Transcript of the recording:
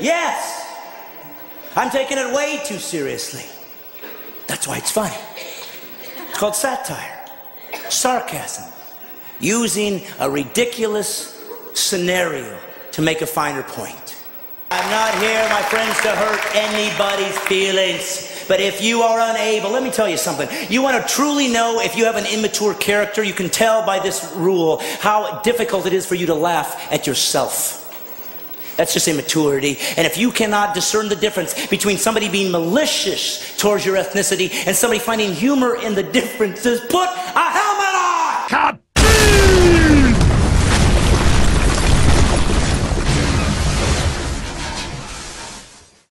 Yes. I'm taking it way too seriously. That's why it's funny. It's called satire, sarcasm, using a ridiculous scenario to make a finer point. I'm not here, my friends, to hurt anybody's feelings. But if you are unable, let me tell you something. You want to truly know if you have an immature character, you can tell by this rule how difficult it is for you to laugh at yourself. That's just immaturity. And if you cannot discern the difference between somebody being malicious towards your ethnicity and somebody finding humor in the differences, put a